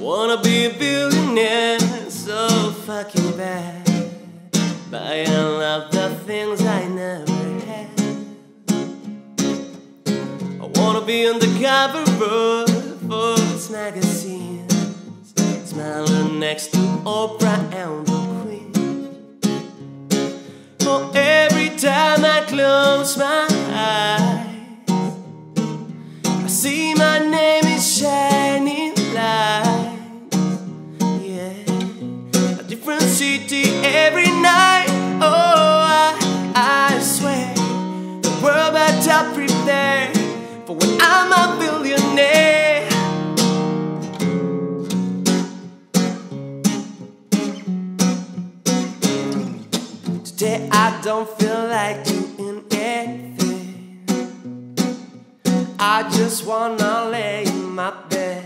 wanna be a billionaire so fucking bad. But I love the things I never had. I wanna be on the cover of Forbes magazines, smiling next to Oprah and the Queen. For every time I close my Today I don't feel like doing anything. I just wanna lay in my bed.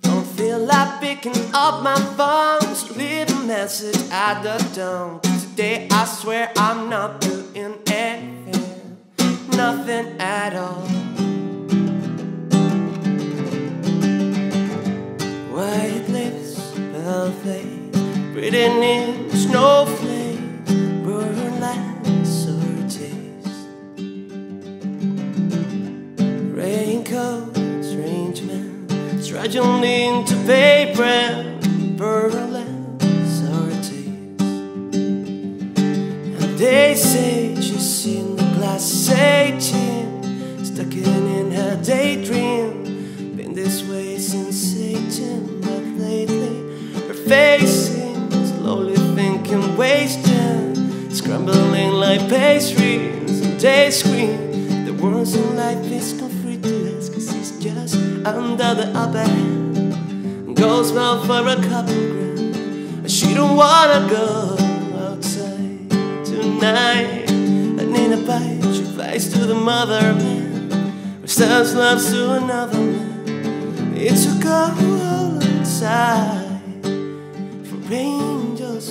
Don't feel like picking up my phone to leave a message at the tone. Today I swear I'm not doing anything, nothing at all. White lips, pale face, in snowflake, burn like sorties. Raincoat, strange man, struggling to paper, burn like sorties. And they say she's seen the glass 18, stuck in, in her daydream. Been this way since 18, but lately her face wasting, scrambling like pastries. And they scream, the words in life is to us, cause he's just under the upper hand. Goes well for a couple grand, she don't wanna go outside tonight. And in a bite, she flies to the motherland, or sells love to another man. It took a whole inside for angels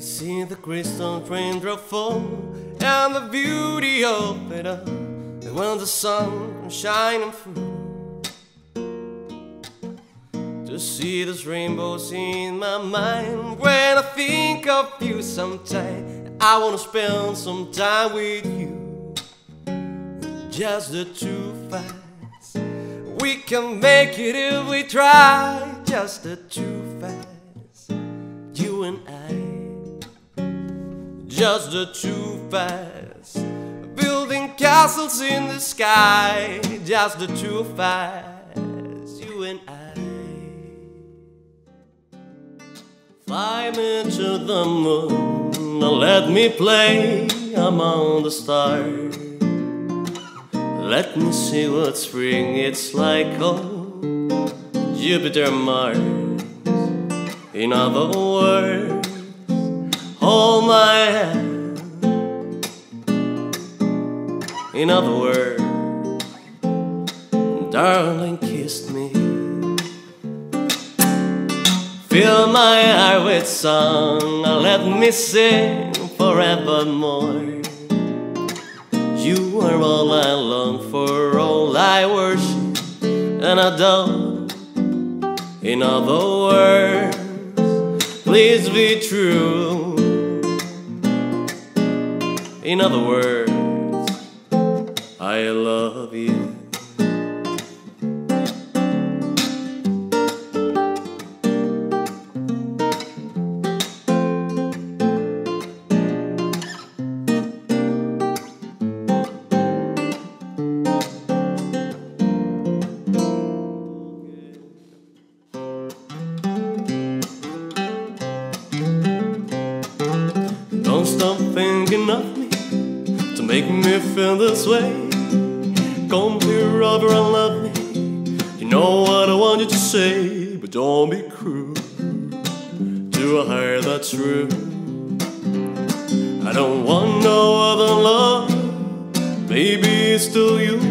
I see the crystal raindrop fall and the beauty of it all. And when the sun shining through, to see those rainbows in my mind. When I think of you sometime, I wanna spend some time with you. Just the two facts. We can make it if we try. Just the two facts. You and I just the two fast. Building castles in the sky, just the two fast. You and I. Fly me to the moon, let me play among the stars. Let me see what spring it's like on Jupiter, Mars. In other words, hold my hand. In other words, darling, kiss me. Fill my heart with song, let me sing forevermore. You are all I long for, all I worship and adore. In other words, please be true. In other words, I love you. Make me feel this way. Come here over and love me. You know what I want you to say, but don't be cruel to hide the truth. I don't want no other love. Maybe it's still you